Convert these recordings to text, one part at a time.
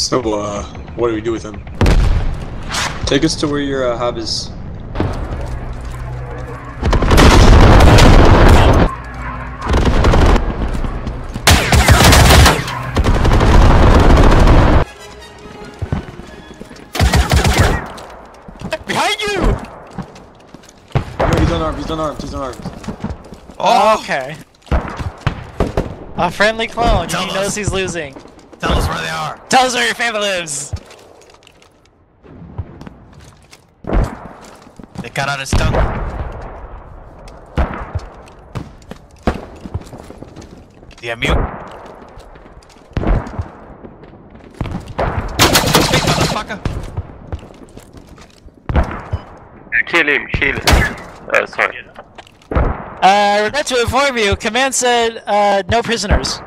So, uh, what do we do with him? Take us to where your uh, hub is. Behind you! No, he's unarmed, he's unarmed, he's unarmed. Oh, okay. A friendly clone. Tell he us. knows he's losing. Tell us where they are. Tell us where your family lives. They cut out his tongue. Yeah, mute. Speak, motherfucker. Kill him, kill him. Oh, sorry. Uh, I regret to inform you, command said, uh, no prisoners.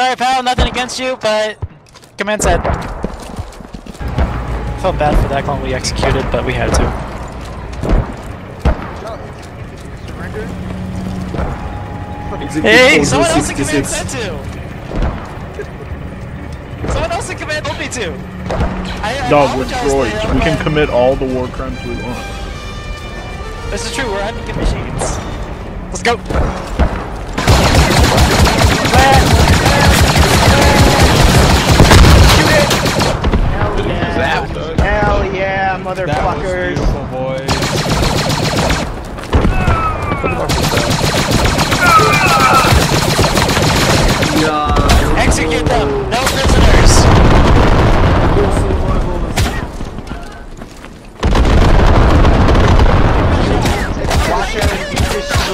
Sorry, pal, nothing against you, but command said. Felt bad for that clone we executed, but we had to. Hey, someone else in command said to! Someone else in command told me to! I, I Dog, we're droids. We can commit all the war crimes we want. This is true, we're hunting machines. Let's go!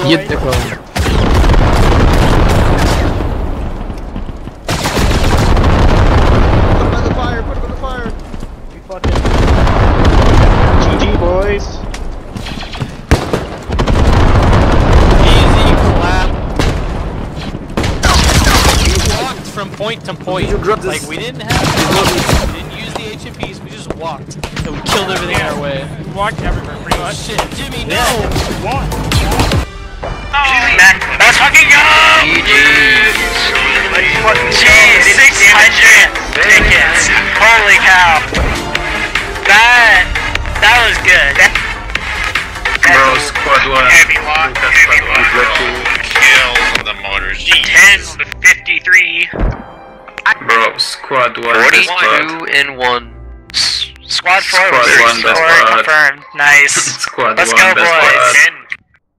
Be destroyed. We fucking... GG, boys. Easy clap. From point to point. Like we didn't have we didn't use the HMPs, we just walked. And we killed everything in our way. We walked everywhere pretty much. Shit, Jimmy, no! Let's fucking go! Jeez, 600 tickets. Holy cow. That, that was good. Bro, squad one. Heavy lock, heavy lock. kills on the motors. 10 53. Bro, squad one. squad. 42 in 1. Squad 4 Squad was one, best score confirmed. Nice. Squad Let's one, go, boys.